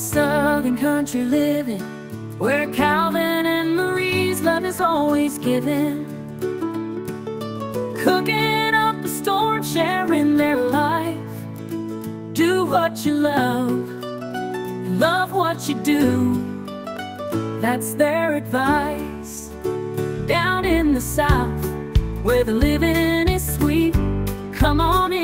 Southern country living, where Calvin and Marie's love is always given. Cooking up a storm, sharing their life. Do what you love, love what you do. That's their advice. Down in the South, where the living is sweet, come on in,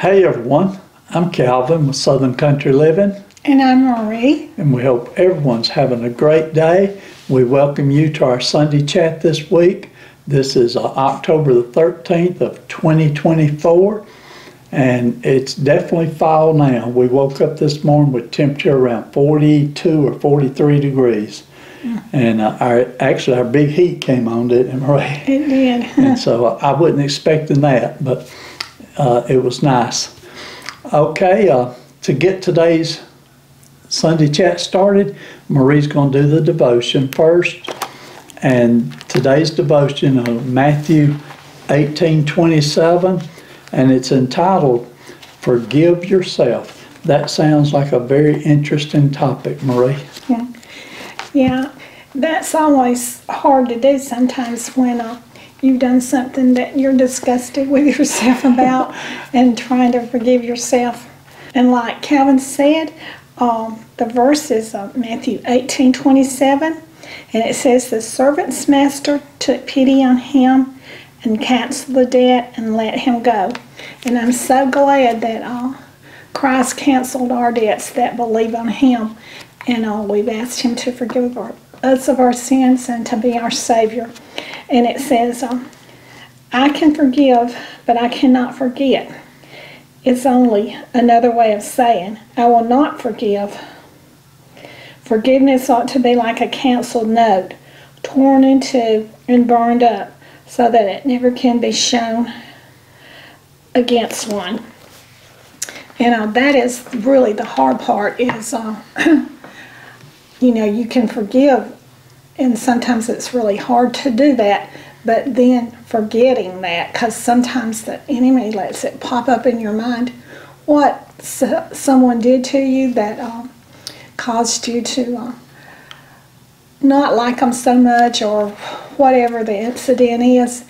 Hey everyone, I'm Calvin with Southern Country Living, And I'm Marie. and we hope everyone's having a great day. We welcome you to our Sunday chat this week. This is uh, October the 13th of 2024, and it's definitely fall now. We woke up this morning with temperature around 42 or 43 degrees, and uh, our actually our big heat came on, didn't it, Marie? It did. And so I wasn't expecting that, but uh, it was nice. Okay, uh, to get today's Sunday chat started, Marie's going to do the devotion first. And today's devotion of Matthew 18 27, and it's entitled Forgive Yourself. That sounds like a very interesting topic, Marie. Yeah, Yeah. that's always hard to do sometimes when uh, you've done something that you're disgusted with yourself about and trying to forgive yourself. And like Calvin said, um, the verse is uh, Matthew 18 27, and it says, The servant's master took pity on him and canceled the debt and let him go. And I'm so glad that uh, Christ canceled our debts that believe on him. And uh, we've asked him to forgive our, us of our sins and to be our Savior. And it says, um, I can forgive, but I cannot forget. It's only another way of saying, I will not forgive. Forgiveness ought to be like a canceled note, torn in two and burned up, so that it never can be shown against one. And uh, that is really the hard part is, uh, you know, you can forgive, and sometimes it's really hard to do that, but then forgetting that, because sometimes the enemy lets it pop up in your mind what so, someone did to you that um, caused you to uh, not like them so much or whatever the incident is.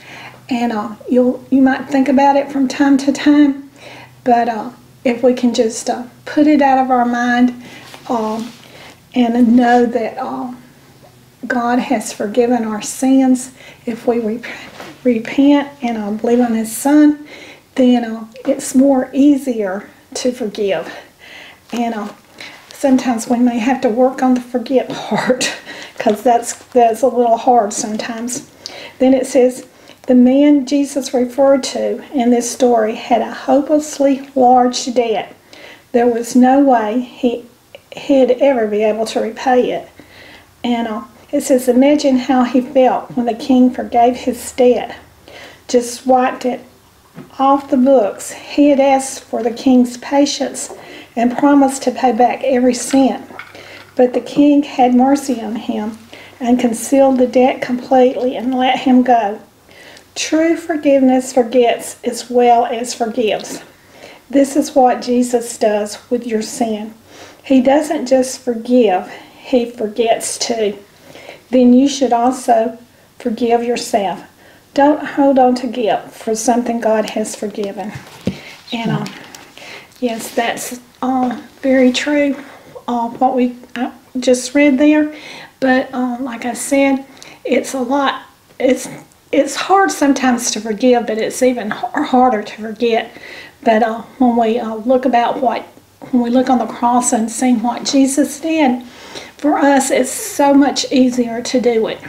And uh, you'll, you might think about it from time to time, but if we can just uh, put it out of our mind and know that uh, God has forgiven our sins, if we rep- repent and uh, believe on His Son, then uh, it's more easier to forgive. And uh, sometimes we may have to work on the forget part because that's that's a little hard sometimes. Then it says, the man Jesus referred to in this story had a hopelessly large debt. There was no way he he'd ever be able to repay it. And uh, it says, imagine how he felt when the king forgave his debt, just wiped it off the books. He had asked for the king's patience and promised to pay back every cent. But the king had mercy on him and concealed the debt completely and let him go. True forgiveness forgets as well as forgives. This is what Jesus does with your sin. He doesn't just forgive, he forgets too. Then you should also forgive yourself. Don't hold on to guilt for something God has forgiven. And um, yes, that's uh, very true. Uh, what we uh, just read there, but um, like I said, it's a lot. It's it's hard sometimes to forgive, but it's even har- harder to forget. But uh, when we uh, look about what when we look on the cross and see what Jesus did for us, it's so much easier to do it.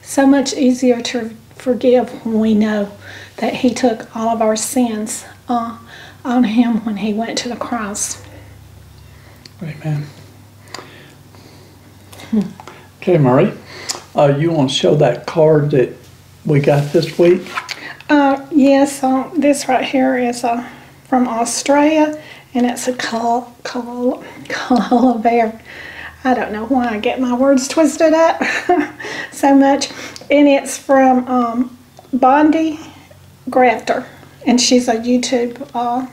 So much easier to forgive when we know that He took all of our sins uh, on Him when He went to the cross. Amen. Okay, Marie, uh, you want to show that card that we got this week? Uh, yes, uh, this right here is uh, from Australia, and it's a koala, koala, koala bear. I don't know why I get my words twisted up so much. And it's from um, Bondi Crafter, and she's a YouTube uh,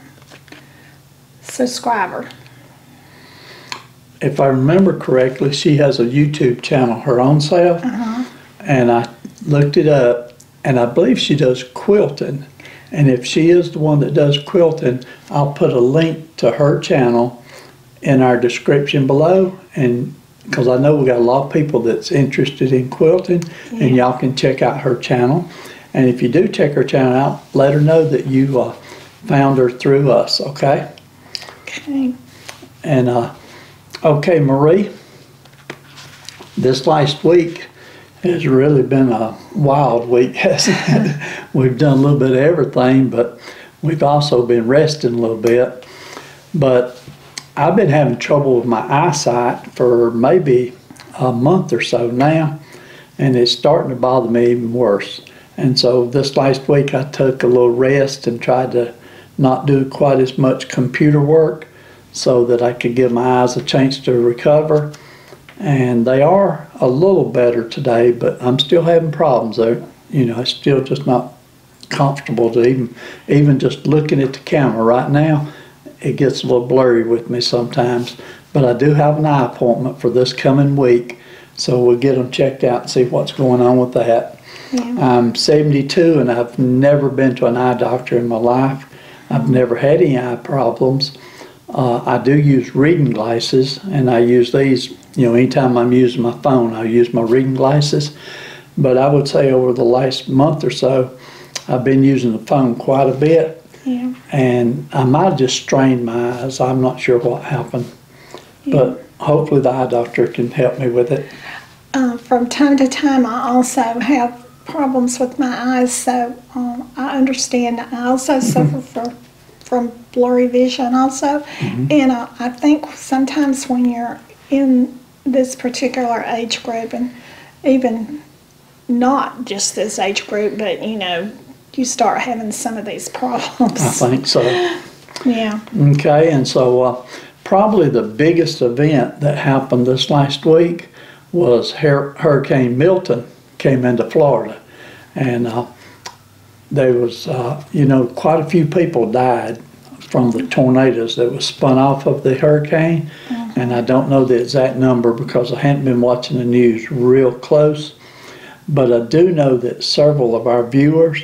subscriber. If I remember correctly, she has a YouTube channel her own self, and I looked it up, and I believe she does quilting. And if she is the one that does quilting, I'll put a link to her channel in our description below, and because I know we got a lot of people that's interested in quilting, and y'all can check out her channel. And if you do check her channel out, let her know that you uh, found her through us, okay? Okay. And uh, okay, Marie, this last week has really been a wild week, hasn't it? we've done a little bit of everything, but we've also been resting a little bit. But I've been having trouble with my eyesight for maybe a month or so now, and it's starting to bother me even worse. And so this last week I took a little rest and tried to not do quite as much computer work so that I could give my eyes a chance to recover. And they are a little better today, but I'm still having problems. They're, you know, it's still just not comfortable to even, even just looking at the camera right now. It gets a little blurry with me sometimes, but I do have an eye appointment for this coming week, so we'll get them checked out and see what's going on with that. Yeah. I'm 72 and I've never been to an eye doctor in my life. I've never had any eye problems. Uh, I do use reading glasses and I use these, you know, anytime I'm using my phone, I use my reading glasses. But I would say over the last month or so, I've been using the phone quite a bit Yeah. and I might have just strained my eyes. I'm not sure what happened. But hopefully the eye doctor can help me with it. Uh, from time to time, I also have problems with my eyes, so um, I understand. I also suffer for, from blurry vision, also, and uh, I think sometimes when you're in this particular age group, and even not just this age group, but you know, you start having some of these problems. I think so. Yeah. Okay, and so uh, probably the biggest event that happened this last week was Hur- Hurricane Milton came into Florida, and uh, there was, uh, you know, quite a few people died from the tornadoes that was spun off of the hurricane, and I don't know the exact number because I hadn't been watching the news real close, but I do know that several of our viewers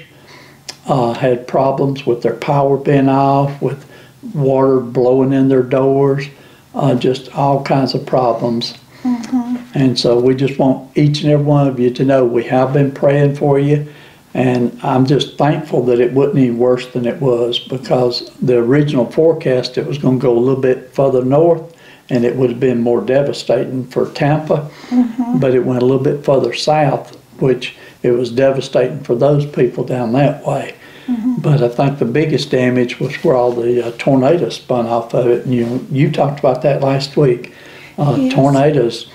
uh, had problems with their power being off, with water blowing in their doors, uh, just all kinds of problems. And so we just want each and every one of you to know we have been praying for you. And I'm just thankful that it wasn't any worse than it was because the original forecast it was going to go a little bit further north and it would have been more devastating for Tampa. But it went a little bit further south, which it was devastating for those people down that way. But I think the biggest damage was where all the uh, tornadoes spun off of it. And you you talked about that last week. Uh, Yes. Tornadoes,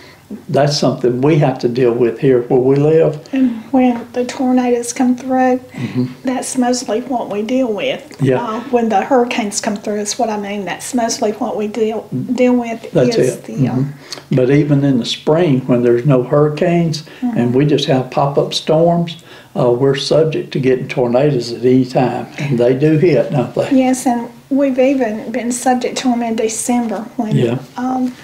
that's something we have to deal with here where we live. And when the tornadoes come through, that's mostly what we deal with. Mm-hmm. Yeah. Uh, when the hurricanes come through, is what I mean. That's mostly what we deal deal with. That's is it. The, uh, But even in the spring, when there's no hurricanes Mm-hmm. and we just have pop-up storms, uh, we're subject to getting tornadoes at any time, and they do hit, don't they? yes, and we've even been subject to them in December when Yeah. um,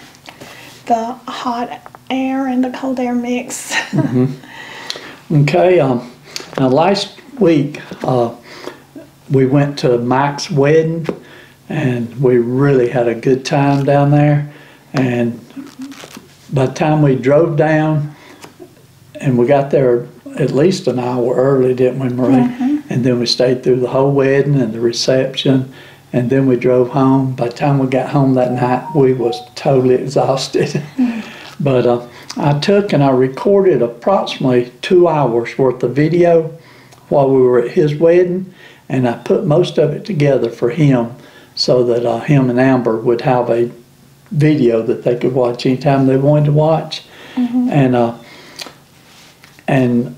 the hot air and the cold air mix. Okay, um, now last week, uh, we went to Mike's wedding and we really had a good time down there. And by the time we drove down and we got there at least an hour early, didn't we, Marie? And then we stayed through the whole wedding and the reception. And then we drove home. By the time we got home that night, we was totally exhausted. But uh, I took and I recorded approximately two hours worth of video while we were at his wedding, and I put most of it together for him so that uh, him and Amber would have a video that they could watch anytime they wanted to watch. And uh, and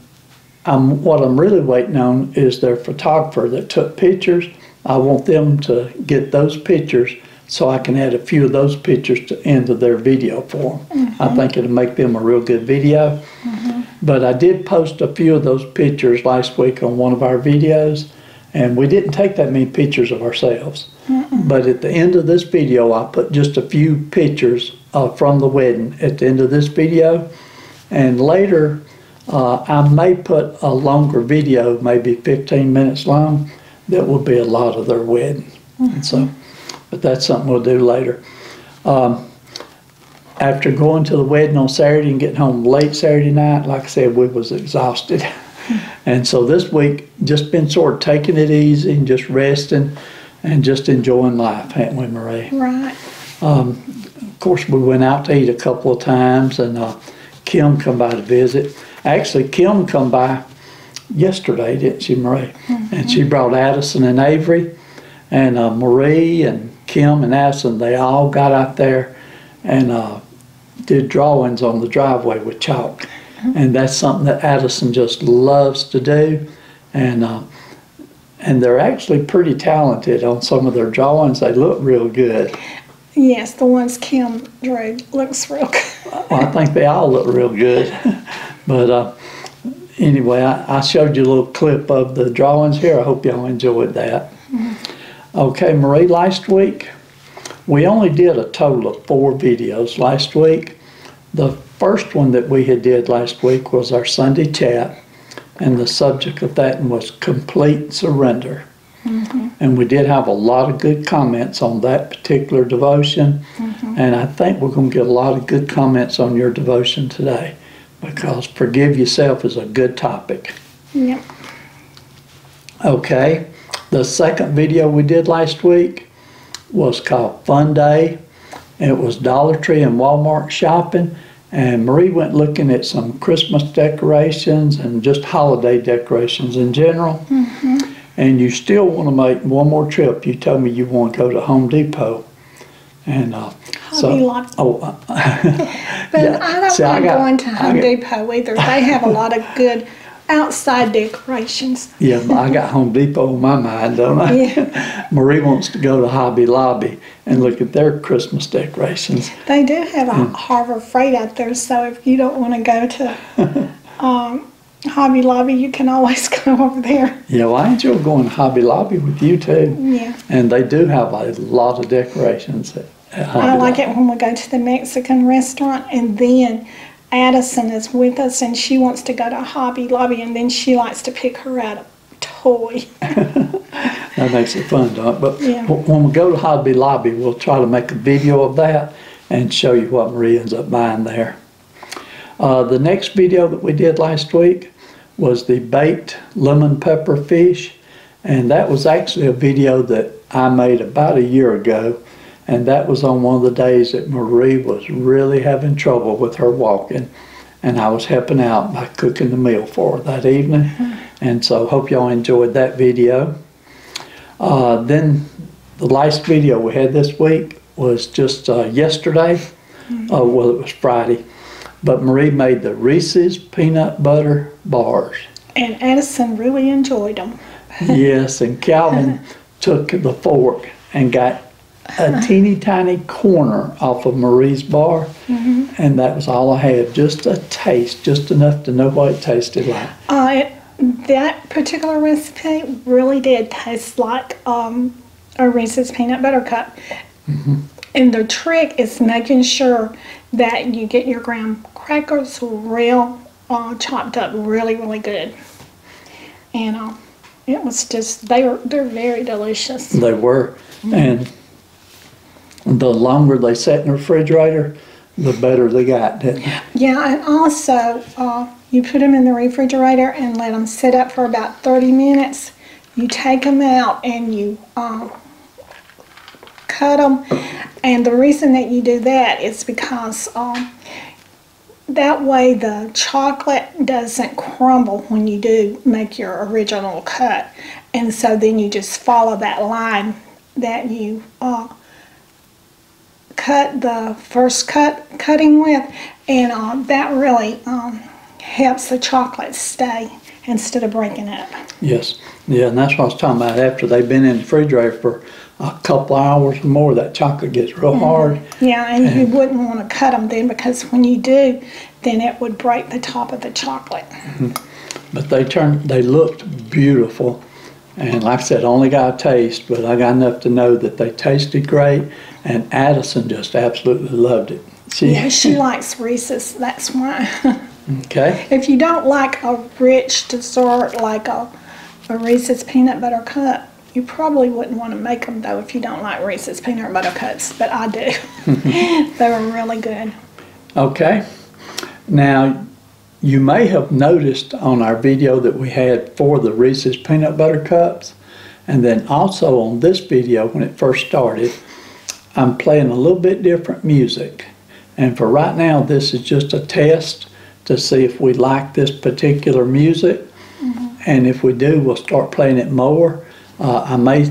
I'm, what I'm really waiting on is their photographer that took pictures. I want them to get those pictures so I can add a few of those pictures to into their video for them. I think it'll make them a real good video. But I did post a few of those pictures last week on one of our videos, And we didn't take that many pictures of ourselves. But at the end of this video, I put just a few pictures uh, from the wedding at the end of this video. And later, uh, I may put a longer video, maybe 15 minutes long, that will be a lot of their wedding. And so, but that's something we'll do later. Um, after going to the wedding on Saturday and getting home late Saturday night, like I said, we was exhausted. and so this week, just been sort of taking it easy and just resting and just enjoying life, haven't we, Marie? Right. Of course, we went out to eat a couple of times, and uh, Kim come by to visit. Actually, Kim come by yesterday, didn't she, Marie? Mm -hmm. And she brought Addison and Avery, and uh, Marie and Kim and Addison. They all got out there and uh, did drawings on the driveway with chalk, and that's something that Addison just loves to do, and. Uh, and they're actually pretty talented on some of their drawings. They look real good. Yes, the ones Kim drew looks real good. Well, I think they all look real good. but uh, anyway, I, I showed you a little clip of the drawings here. I hope y'all enjoyed that. Okay, Marie, last week we only did a total of four videos last week. The first one that we had did last week was our Sunday chat, and the subject of that was complete surrender. Mm-hmm. And we did have a lot of good comments on that particular devotion. Mm-hmm. And I think we're going to get a lot of good comments on your devotion today because forgive yourself is a good topic. Yep. Okay, the second video we did last week was called Fun Day. It was Dollar Tree and Walmart shopping. And Marie went looking at some Christmas decorations and just holiday decorations in general. And you still want to make one more trip. You told me you want to go to Home Depot. And uh, so, Lobby. oh, uh, But Yeah. I don't See, I mind got- going to Home Depot either. They have a lot of good outside decorations. yeah, I got Home Depot on my mind, don't I? Yeah. Marie wants to go to Hobby Lobby and look at their Christmas decorations. They do have a. Harbor Freight out there, so if you don't want to go to um, Hobby Lobby, you can always go over there. Yeah, well, I enjoy going to Hobby Lobby with you too. Yeah. And they do have a lot of decorations at, at I like Lobby. it when we go to the Mexican restaurant and then Addison is with us and she wants to go to Hobby Lobby and then she likes to pick her out a toy. That makes it fun, don't it? But Yeah. when we go to Hobby Lobby, we'll try to make a video of that and show you what Marie ends up buying there. Uh, the next video that we did last week was the baked lemon pepper fish. And that was actually a video that I made about a year ago. And that was on one of the days that Marie was really having trouble with her walking. And I was helping out by cooking the meal for her that evening. And so hope y'all enjoyed that video. Uh, then the last video we had this week was just uh, yesterday. Uh, well, it was Friday. But Marie made the Reese's peanut butter bars. And Addison really enjoyed them. yes, and Calvin took the fork and got a teeny tiny corner off of Marie's bar, and that was all I had. Just a taste, just enough to know what it tasted like. Uh, it, that particular recipe really did taste like um, a Reese's peanut butter cup. And the trick is making sure that you get your graham crackers real uh, chopped up, really, really good. And uh, it was just they were they're very delicious. They were, and the longer they sat in the refrigerator, the better they got. Yeah, and also uh, you put them in the refrigerator and let them sit up for about 30 minutes. You take them out and you um, cut them. And the reason that you do that is because um, that way the chocolate doesn't crumble when you do make your original cut. And so then you just follow that line that you uh, cut the first cut cutting with, and uh, that really um, helps the chocolate stay instead of breaking up. Yes, yeah, and that's what I was talking about. After they've been in the refrigerator for a couple hours or more, that chocolate gets real hard. Yeah, and you wouldn't want to cut them then because when you do, then it would break the top of the chocolate. But they turned, they looked beautiful, And like I said, I only got a taste, but I got enough to know that they tasted great. And Addison just absolutely loved it. She, Yeah, she likes Reese's. That's why. okay. if you don't like a rich dessert like a, a Reese's peanut butter cup, you probably wouldn't want to make them though if you don't like Reese's peanut butter cups. But I do. they were really good. Okay. Now, you may have noticed on our video that we had for the Reese's peanut butter cups, and then also on this video when it first started, I'm playing a little bit different music. And for right now, this is just a test to see if we like this particular music. And if we do, we'll start playing it more. Uh, I may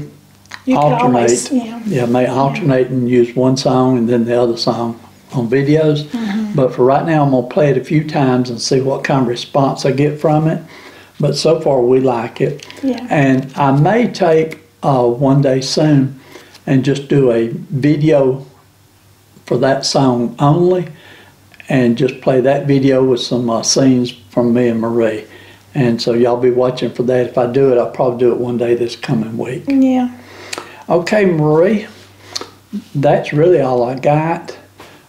You alternate. always, yeah. Yeah, I may alternate and use one song and then the other song on videos. Mm-hmm. But for right now, I'm gonna play it a few times and see what kind of response I get from it. But so far, we like it. Yeah. And I may take uh, one day soon and just do a video for that song only, and just play that video with some uh, scenes from me and Marie. And so y'all be watching for that. If I do it, I'll probably do it one day this coming week. Yeah. Okay, Marie, that's really all I got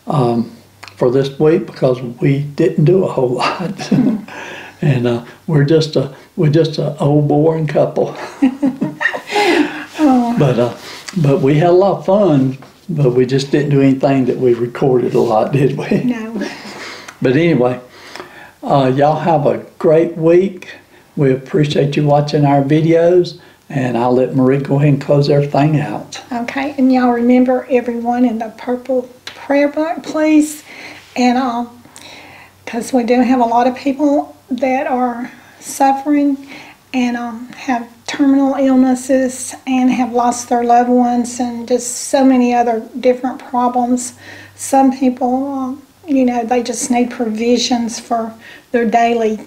um, for this week because we didn't do a whole lot, and uh, we're just a we're just a old boring couple. But uh, but we had a lot of fun, but we just didn't do anything that we recorded a lot, did we? No. But anyway, uh, y'all have a great week. We appreciate you watching our videos, and I'll let Marie go ahead and close everything out. Okay, and y'all remember everyone in the purple prayer book, please. And um, because we do have a lot of people that are suffering and um, have terminal illnesses and have lost their loved ones and just so many other different problems. Some people, um, you know, they just need provisions for their daily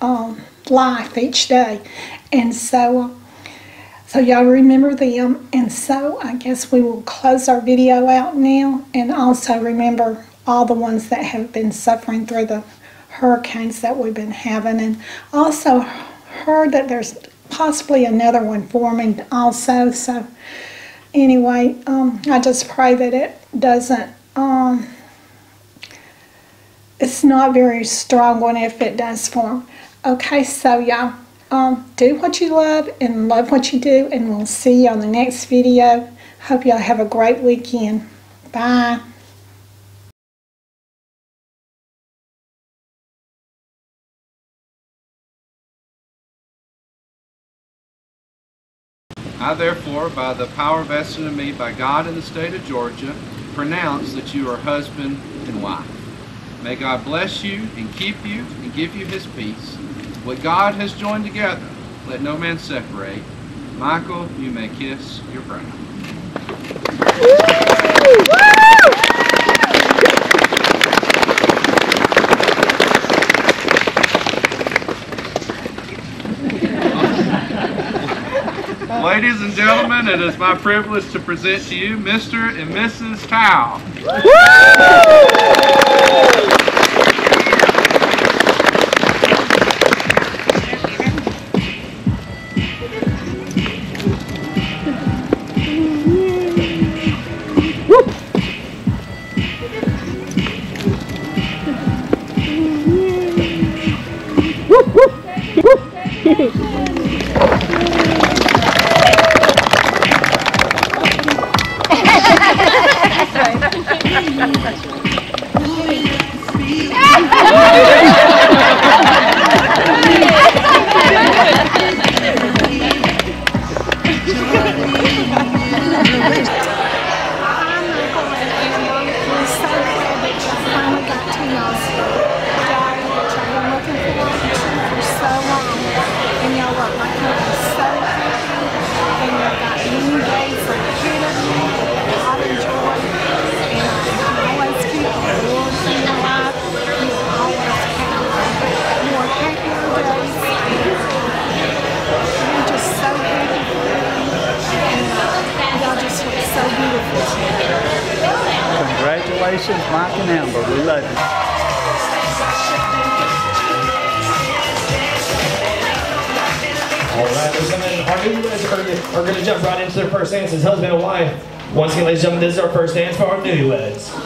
um, life each day. And so, uh, so y'all remember them, and so I guess we will close our video out now, and also remember all the ones that have been suffering through the hurricanes that we've been having, and also heard that there's possibly another one forming also. So anyway, um, I just pray that it doesn't. Um, it's not very strong one if it does form. Okay, so y'all um, do what you love and love what you do, and we'll see you on the next video. Hope y'all have a great weekend. Bye. I therefore, by the power vested in me by God in the state of Georgia, pronounce that you are husband and wife. May God bless you and keep you and give you his peace. What God has joined together, let no man separate. Michael, you may kiss your bride. Ladies and gentlemen, it is my privilege to present to you Mr. and Mrs. Tao. First dance as husband and wife. Once again, ladies and gentlemen, this is our first dance for our newlyweds.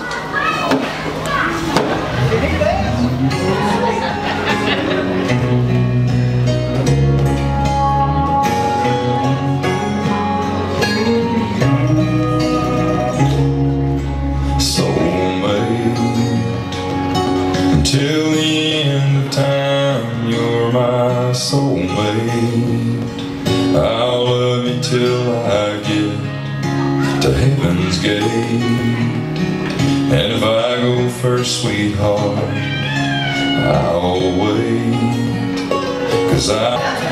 Sweetheart, I'll wait. Cause I